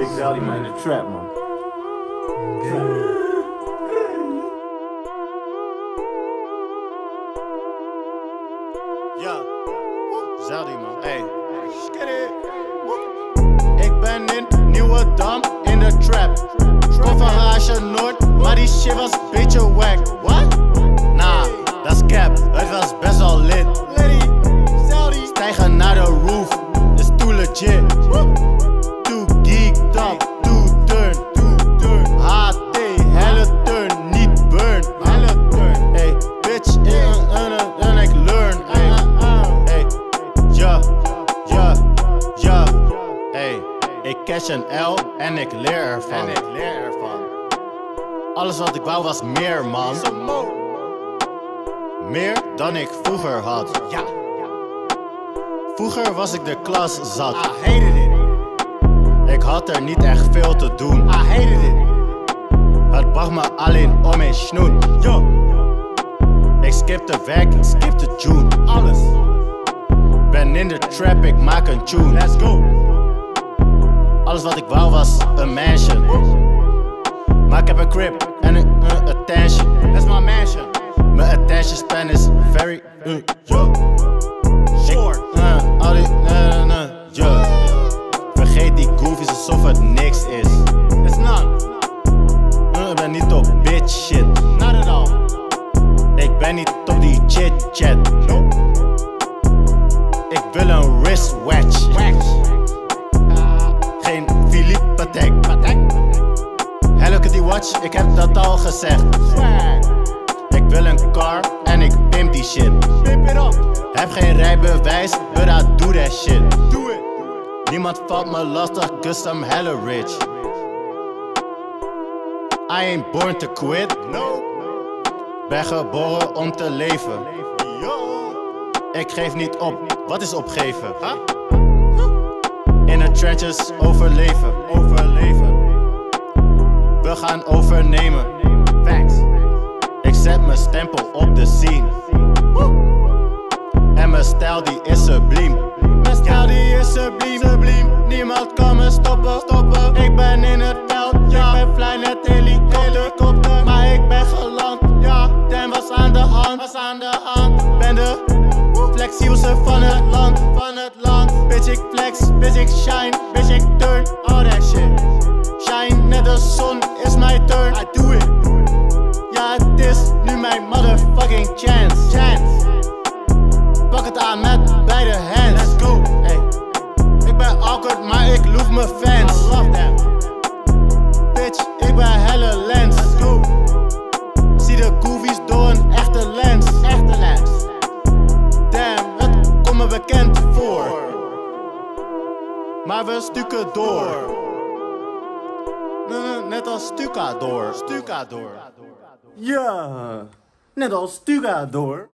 Big Zally man in de trap man. Ja, Zaldi man. Hey, skit it. Ik ben in Nieuwe Dam in de trap. Kofferage Noord, maar die shit was beetje wack. What? Ik catch een L en ik leer ervan. En ik leer ervan. Alles wat ik wou was meer, man. Meer dan ik vroeger had. Ja. Vroeger was ik de klas zat. I hated it. Ik had er niet echt veel te doen. Het bracht me alleen om een snoen. Yo. Ik skip de werk, ik skip de June. Alles. Ben in de trap, ik maak een tune. Let's go. Alles wat ik wou was een mansion. Maar ik heb een crib en een uh, attention. That's my mansion. Mijn attention span is very. Uh, die. Uh, uh, yo. Vergeet die goofies alsof het niks is. It's. Uh, ik ben niet op bitch shit. Not at all. Ik ben niet op die chit chat. Nope. Ik wil een wristwatch. Geen watch, ik heb dat al gezegd. Ik wil een car en ik pimp die shit. Pimp it up. Heb geen rijbewijs, but I do that shit. Do it. Niemand valt me lastig, cause I'm hella rich. I ain't born to quit. No. Ben geboren om te leven. Ik geef niet op. Wat is opgeven? In de trenches overleven. Overleven. We gaan overnemen. Facts. Ik zet mijn stempel op de scene. En mijn stijl die is subliem. Mijn stijl die is subliem. subliem. Niemand kan me stoppen. stoppen. Ik ben in het veld. Ja. Ik ben fly net helikopter. Maar ik ben geland. Ja. Dan was aan de hand. Was aan de hand. Ben de flexibelste van het land. Van het land. Bitch ik flex. Bitch ik shine. De zon is mijn turn. I do it. Ja, het is nu mijn motherfucking chance. Chance. Pak het aan met beide hands. Let's go. Hey. Ik ben awkward, maar ik loef mijn fans. Love them. Bitch, ik ben helle lens. Let's go. Zie de goofies door een echte lens. Echte lens. Damn, het komt me bekend voor. Maar we stukken door. Net als Stuka door. Stuka door. Ja, net als Stuga door.